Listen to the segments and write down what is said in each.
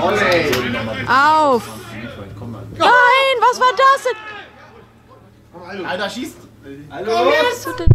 Auf! Nein, was war das denn? Alter, schießt! Was tut denn?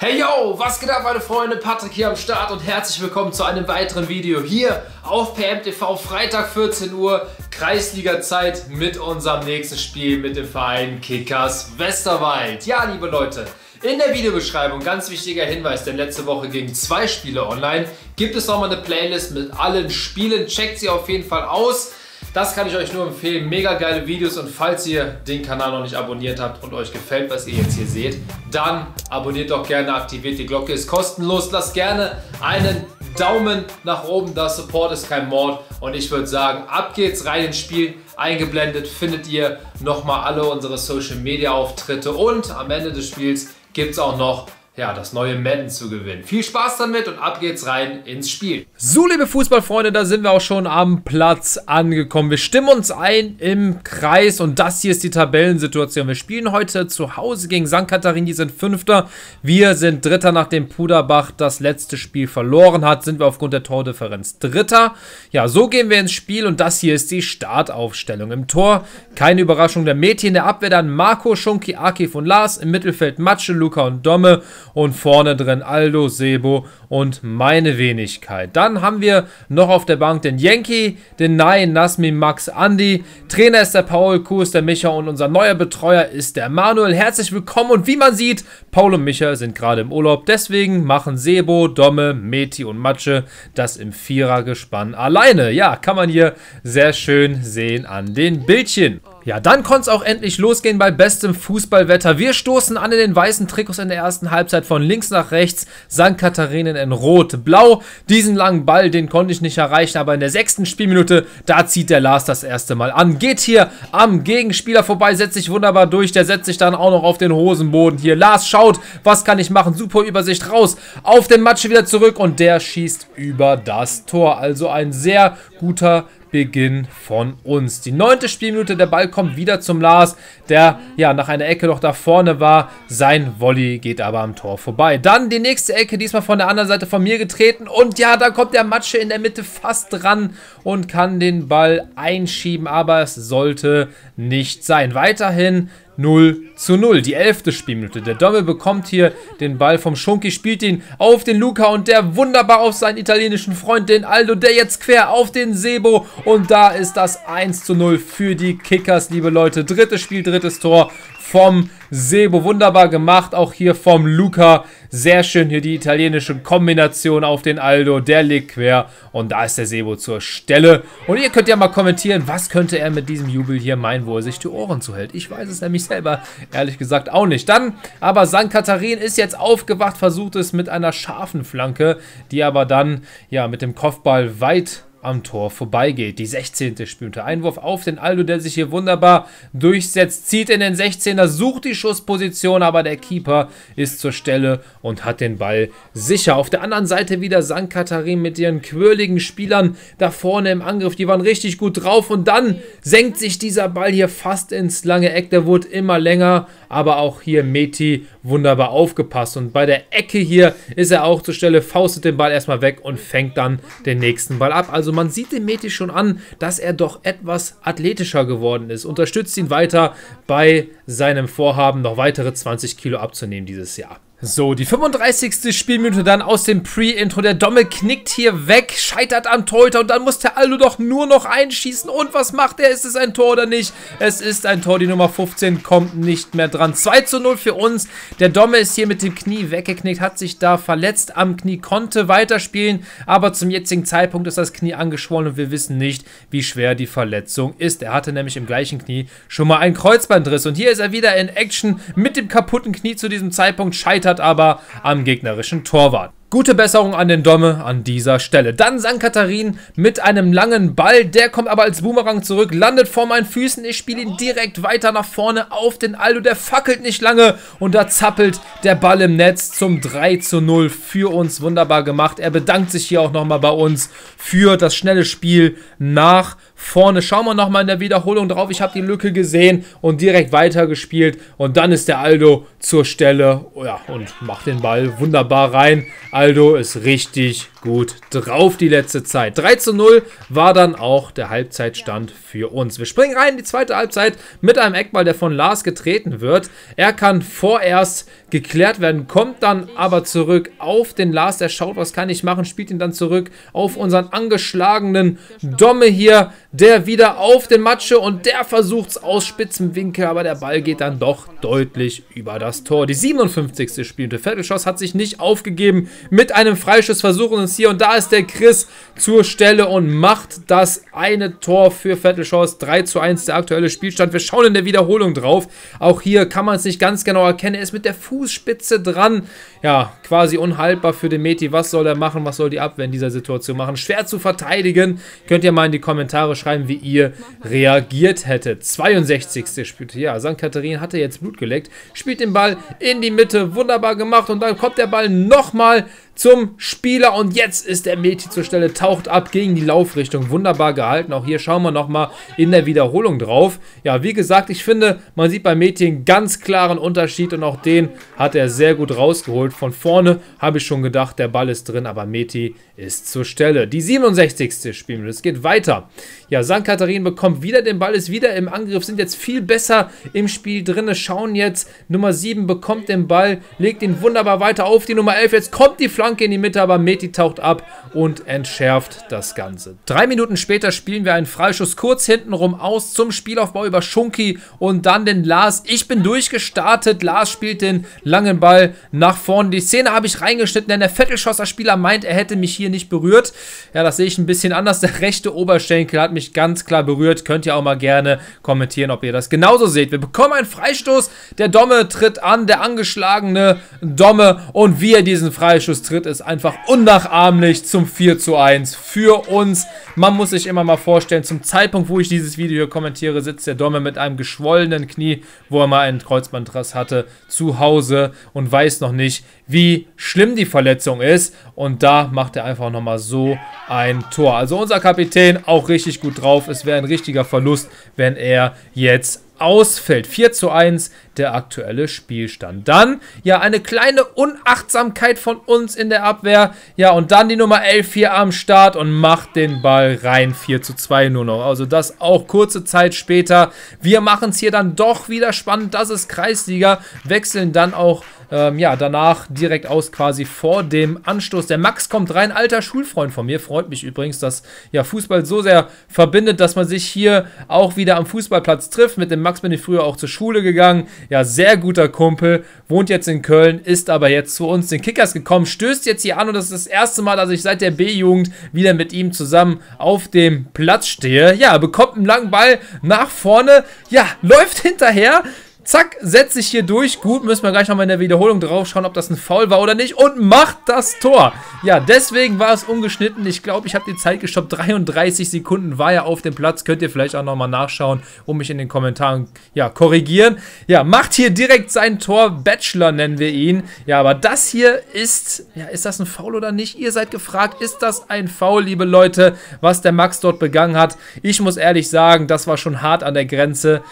Hey yo, was geht ab meine Freunde, Patrick hier am Start und herzlich willkommen zu einem weiteren Video hier auf PMTV, Freitag 14 Uhr, Kreisliga-Zeit mit unserem nächsten Spiel mit dem Verein Kickers Westerwald. Ja, liebe Leute, in der Videobeschreibung, ganz wichtiger Hinweis, denn letzte Woche gingen zwei Spiele online, gibt es nochmal eine Playlist mit allen Spielen, checkt sie auf jeden Fall aus. Das kann ich euch nur empfehlen. Mega geile Videos und falls ihr den Kanal noch nicht abonniert habt und euch gefällt, was ihr jetzt hier seht, dann abonniert doch gerne, aktiviert die Glocke, ist kostenlos. Lasst gerne einen Daumen nach oben, das Support ist kein Mord. Und ich würde sagen, ab geht's rein ins Spiel. Eingeblendet findet ihr nochmal alle unsere Social Media Auftritte und am Ende des Spiels gibt es auch noch ja, das neue Madden zu gewinnen. Viel Spaß damit und ab geht's rein ins Spiel. So, liebe Fußballfreunde, da sind wir auch schon am Platz angekommen. Wir stimmen uns ein im Kreis und das hier ist die Tabellensituation. Wir spielen heute zu Hause gegen St. Katharin, die sind Fünfter. Wir sind Dritter, nachdem Puderbach das letzte Spiel verloren hat, sind wir aufgrund der Tordifferenz Dritter. Ja, so gehen wir ins Spiel und das hier ist die Startaufstellung. Im Tor keine Überraschung der Mädchen, der Abwehr dann Marco, Schunki, Akif und Lars. Im Mittelfeld Matsche, Luca und Domme und vorne drin Aldo, Sebo und meine Wenigkeit. Dann haben wir noch auf der Bank den Yankee, den Nein, Nasmi, Max, Andy. Trainer ist der Paul, Kuh ist der Micha und unser neuer Betreuer ist der Manuel. Herzlich willkommen und wie man sieht, Paul und Micha sind gerade im Urlaub. Deswegen machen Sebo, Domme, Meti und Matsche das im Vierergespann alleine. Ja, kann man hier sehr schön sehen an den Bildchen. Ja, dann konnte es auch endlich losgehen bei bestem Fußballwetter. Wir stoßen an in den weißen Trikots in der ersten Halbzeit von links nach rechts. St. Katharinen in rot-blau. Diesen langen Ball, den konnte ich nicht erreichen, aber in der sechsten Spielminute, da zieht der Lars das erste Mal an. Geht hier am Gegenspieler vorbei, setzt sich wunderbar durch. Der setzt sich dann auch noch auf den Hosenboden hier. Lars schaut, was kann ich machen? Super Übersicht raus. Auf den Matsche wieder zurück und der schießt über das Tor. Also ein sehr guter Beginn von uns. Die neunte Spielminute, der Ball kommt wieder zum Lars, der ja nach einer Ecke noch da vorne war. Sein Volley geht aber am Tor vorbei. Dann die nächste Ecke, diesmal von der anderen Seite von mir getreten. Und ja, da kommt der Matsche in der Mitte fast dran und kann den Ball einschieben, aber es sollte nicht sein. Weiterhin 0 zu 0. Die elfte Spielminute. Der Dommel bekommt hier den Ball vom Schunki, spielt ihn auf den Luca und der wunderbar auf seinen italienischen Freund, den Aldo, der jetzt quer auf den Sebo. Und da ist das 1 zu 0 für die Kickers, liebe Leute. Drittes Spiel, drittes Tor vom Sebo. Wunderbar gemacht. Auch hier vom Luca. Sehr schön hier die italienische Kombination auf den Aldo. Der liegt quer. Und da ist der Sebo zur Stelle. Und ihr könnt ja mal kommentieren, was könnte er mit diesem Jubel hier meinen, wo er sich die Ohren zuhält. Ich weiß es nämlich selber ehrlich gesagt auch nicht. Dann aber St. Katharin ist jetzt aufgewacht, versucht es mit einer scharfen Flanke, die aber dann ja mit dem Kopfball weit am Tor vorbeigeht. Die 16. spielte Einwurf auf den Aldo, der sich hier wunderbar durchsetzt, zieht in den 16er, sucht die Schussposition, aber der Keeper ist zur Stelle und hat den Ball sicher. Auf der anderen Seite wieder St. Katharin mit ihren quirligen Spielern da vorne im Angriff. Die waren richtig gut drauf und dann senkt sich dieser Ball hier fast ins lange Eck. Der wurde immer länger, aber auch hier Meti wunderbar aufgepasst. Und bei der Ecke hier ist er auch zur Stelle, faustet den Ball erstmal weg und fängt dann den nächsten Ball ab. Also man sieht dem Meti schon an, dass er doch etwas athletischer geworden ist. Unterstützt ihn weiter bei seinem Vorhaben, noch weitere 20 Kilo abzunehmen dieses Jahr. So, die 35. Spielminute dann aus dem Pre-Intro. Der Domme knickt hier weg, scheitert am Torhüter und dann muss der Aldo doch nur noch einschießen. Und was macht er? Ist es ein Tor oder nicht? Es ist ein Tor. Die Nummer 15 kommt nicht mehr dran. 2 zu 0 für uns. Der Domme ist hier mit dem Knie weggeknickt, hat sich da verletzt am Knie, konnte weiterspielen. Aber zum jetzigen Zeitpunkt ist das Knie angeschwollen und wir wissen nicht, wie schwer die Verletzung ist. Er hatte nämlich im gleichen Knie schon mal einen Kreuzbandriss. Und hier ist er wieder in Action mit dem kaputten Knie zu diesem Zeitpunkt. Scheitert scheitert aber am gegnerischen Torwart. Gute Besserung an den Domme an dieser Stelle. Dann St. Katharin mit einem langen Ball. Der kommt aber als Boomerang zurück, landet vor meinen Füßen. Ich spiele ihn direkt weiter nach vorne auf den Aldo. Der fackelt nicht lange und da zappelt der Ball im Netz zum 3 zu 0 für uns. Wunderbar gemacht. Er bedankt sich hier auch nochmal bei uns für das schnelle Spiel nach vorne. Schauen wir nochmal in der Wiederholung drauf. Ich habe die Lücke gesehen und direkt weitergespielt. Und dann ist der Aldo zur Stelle ja, und macht den Ball wunderbar rein. Aldo ist richtig gut drauf die letzte Zeit. 3 zu 0 war dann auch der Halbzeitstand für uns. Wir springen rein in die zweite Halbzeit mit einem Eckball, der von Lars getreten wird. Er kann vorerst geklärt werden, kommt dann aber zurück auf den Lars. Der schaut, was kann ich machen, spielt ihn dann zurück auf unseren angeschlagenen Domme hier, der wieder auf den Matsche und der versucht es aus spitzem Winkel, aber der Ball geht dann doch deutlich über das Tor. Die 57. spielte Vettelschoss hat sich nicht aufgegeben mit einem Freischuss versuchen uns hier und da ist der Chris zur Stelle und macht das eine Tor für Vettelschoss. 3 zu 1 der aktuelle Spielstand. Wir schauen in der Wiederholung drauf. Auch hier kann man es nicht ganz genau erkennen. Er ist mit der Fußspitze dran. Ja, quasi unhaltbar für den Meti. Was soll er machen? Was soll die Abwehr in dieser Situation machen? Schwer zu verteidigen. Könnt ihr mal in die Kommentare schreiben, wie ihr reagiert hättet. 62. spielt. Ja, St. Katharin hatte jetzt Blut geleckt. Spielt den Ball in die Mitte. Wunderbar gemacht. Und dann kommt der Ball nochmal zum Spieler und jetzt ist der Meti zur Stelle, taucht ab gegen die Laufrichtung. Wunderbar gehalten. Auch hier schauen wir nochmal in der Wiederholung drauf. Ja, wie gesagt, ich finde, man sieht bei Meti einen ganz klaren Unterschied und auch den hat er sehr gut rausgeholt. Von vorne habe ich schon gedacht, der Ball ist drin, aber Meti ist zur Stelle. Die 67. Spielminute. Es geht weiter. Ja, St. Katharin bekommt wieder den Ball, ist wieder im Angriff, sind jetzt viel besser im Spiel drin. Schauen jetzt, Nummer 7 bekommt den Ball, legt ihn wunderbar weiter auf die Nummer 11. Jetzt kommt die Flanke Flanke in die Mitte, aber Meti taucht ab und entschärft das Ganze. Drei Minuten später spielen wir einen Freischuss kurz hintenrum aus zum Spielaufbau über Schunki und dann den Lars. Ich bin durchgestartet, Lars spielt den langen Ball nach vorne. Die Szene habe ich reingeschnitten, denn der Vettelschosser Spieler meint, er hätte mich hier nicht berührt. Ja, das sehe ich ein bisschen anders. Der rechte Oberschenkel hat mich ganz klar berührt. Könnt ihr auch mal gerne kommentieren, ob ihr das genauso seht. Wir bekommen einen Freistoß. Der Domme tritt an, der angeschlagene Domme und wie er diesen Freischuss tritt, Schritt ist einfach unnachahmlich zum 4 zu 1 für uns. Man muss sich immer mal vorstellen, zum Zeitpunkt, wo ich dieses Video kommentiere, sitzt der Domme mit einem geschwollenen Knie, wo er mal einen Kreuzbandriss hatte, zu Hause und weiß noch nicht, wie schlimm die Verletzung ist. Und da macht er einfach nochmal so ein Tor. Also unser Kapitän auch richtig gut drauf. Es wäre ein richtiger Verlust, wenn er jetzt ausfällt. 4 zu 1 der aktuelle Spielstand. Dann, ja, eine kleine Unachtsamkeit von uns in der Abwehr. Ja, und dann die Nummer 11 hier am Start und macht den Ball rein. 4 zu 2 nur noch. Also das auch kurze Zeit später. Wir machen es hier dann doch wieder spannend. Das ist Kreisliga. Wechseln dann auch ähm, ja, danach direkt aus quasi vor dem Anstoß. Der Max kommt rein, alter Schulfreund von mir. Freut mich übrigens, dass ja Fußball so sehr verbindet, dass man sich hier auch wieder am Fußballplatz trifft. Mit dem Max bin ich früher auch zur Schule gegangen. Ja, sehr guter Kumpel, wohnt jetzt in Köln, ist aber jetzt zu uns den Kickers gekommen, stößt jetzt hier an und das ist das erste Mal, dass ich seit der B-Jugend wieder mit ihm zusammen auf dem Platz stehe. Ja, bekommt einen langen Ball nach vorne, ja, läuft hinterher, Zack, setzt sich hier durch. Gut, müssen wir gleich nochmal in der Wiederholung drauf schauen, ob das ein Foul war oder nicht. Und macht das Tor. Ja, deswegen war es ungeschnitten. Ich glaube, ich habe die Zeit gestoppt. 33 Sekunden war er auf dem Platz. Könnt ihr vielleicht auch nochmal nachschauen und mich in den Kommentaren ja, korrigieren. Ja, macht hier direkt sein Tor. Bachelor nennen wir ihn. Ja, aber das hier ist, ja, ist das ein Foul oder nicht? Ihr seid gefragt, ist das ein Foul, liebe Leute, was der Max dort begangen hat? Ich muss ehrlich sagen, das war schon hart an der Grenze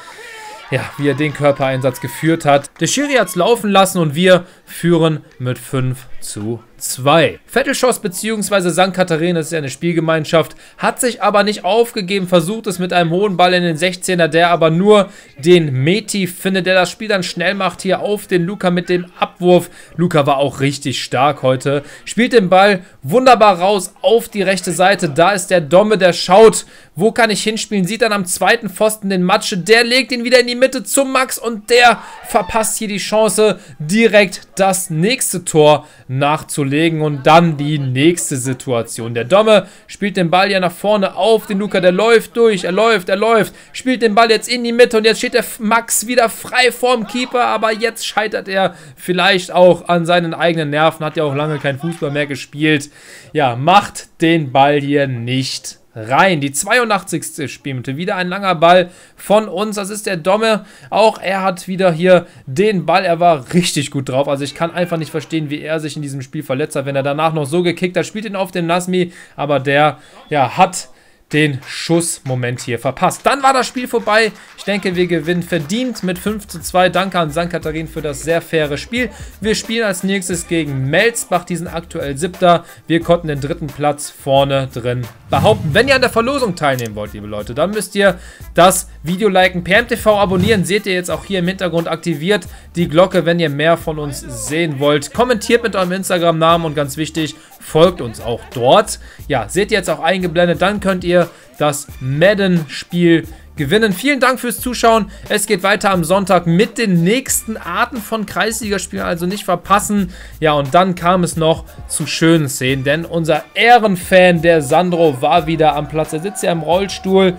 ja, wie er den Körpereinsatz geführt hat. Der Schiri hat es laufen lassen und wir führen mit 5 zu 2. Vettelschoss bzw. St. Katharina ist ja eine Spielgemeinschaft, hat sich aber nicht aufgegeben, versucht es mit einem hohen Ball in den 16er, der aber nur den Meti findet, der das Spiel dann schnell macht hier auf den Luca mit dem Abwurf. Luca war auch richtig stark heute, spielt den Ball wunderbar raus auf die rechte Seite, da ist der Domme, der schaut, wo kann ich hinspielen, sieht dann am zweiten Pfosten den Matsche, der legt ihn wieder in die Mitte zum Max und der verpasst hier die Chance, direkt das nächste Tor nachzulegen und dann die nächste Situation. Der Domme spielt den Ball ja nach vorne auf den Luca, der läuft durch, er läuft, er läuft, spielt den Ball jetzt in die Mitte und jetzt steht der Max wieder frei vorm Keeper, aber jetzt scheitert er vielleicht auch an seinen eigenen Nerven, hat ja auch lange kein Fußball mehr gespielt. Ja, macht den Ball hier nicht rein. Die 82. Spielminute. Wieder ein langer Ball von uns. Das ist der Domme. Auch er hat wieder hier den Ball. Er war richtig gut drauf. Also ich kann einfach nicht verstehen, wie er sich in diesem Spiel verletzt hat. Wenn er danach noch so gekickt hat, spielt ihn auf den Nasmi. Aber der, ja, hat den Schussmoment hier verpasst. Dann war das Spiel vorbei. Ich denke, wir gewinnen verdient mit 5 zu 2. Danke an St. Katharin für das sehr faire Spiel. Wir spielen als nächstes gegen Melsbach, die sind aktuell siebter. Wir konnten den dritten Platz vorne drin behaupten. Wenn ihr an der Verlosung teilnehmen wollt, liebe Leute, dann müsst ihr das Video liken, PMTV abonnieren. Seht ihr jetzt auch hier im Hintergrund aktiviert die Glocke, wenn ihr mehr von uns sehen wollt. Kommentiert mit eurem Instagram-Namen und ganz wichtig, folgt uns auch dort. Ja, seht ihr jetzt auch eingeblendet, dann könnt ihr das Madden-Spiel gewinnen. Vielen Dank fürs Zuschauen. Es geht weiter am Sonntag mit den nächsten Arten von Kreisligaspielen, also nicht verpassen. Ja, und dann kam es noch zu schönen Szenen, denn unser Ehrenfan, der Sandro, war wieder am Platz. Er sitzt ja im Rollstuhl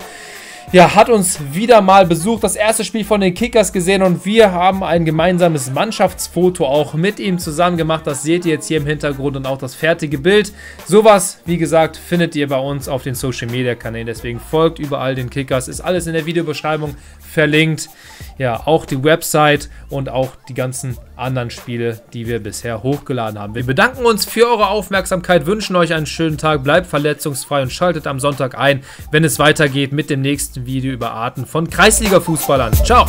ja, hat uns wieder mal besucht, das erste Spiel von den Kickers gesehen und wir haben ein gemeinsames Mannschaftsfoto auch mit ihm zusammen gemacht. Das seht ihr jetzt hier im Hintergrund und auch das fertige Bild. Sowas, wie gesagt, findet ihr bei uns auf den Social Media Kanälen. Deswegen folgt überall den Kickers. Ist alles in der Videobeschreibung verlinkt. Ja, auch die Website und auch die ganzen anderen Spiele, die wir bisher hochgeladen haben. Wir bedanken uns für eure Aufmerksamkeit, wünschen euch einen schönen Tag, bleibt verletzungsfrei und schaltet am Sonntag ein, wenn es weitergeht mit dem nächsten Video über Arten von Kreisliga-Fußballern. Ciao!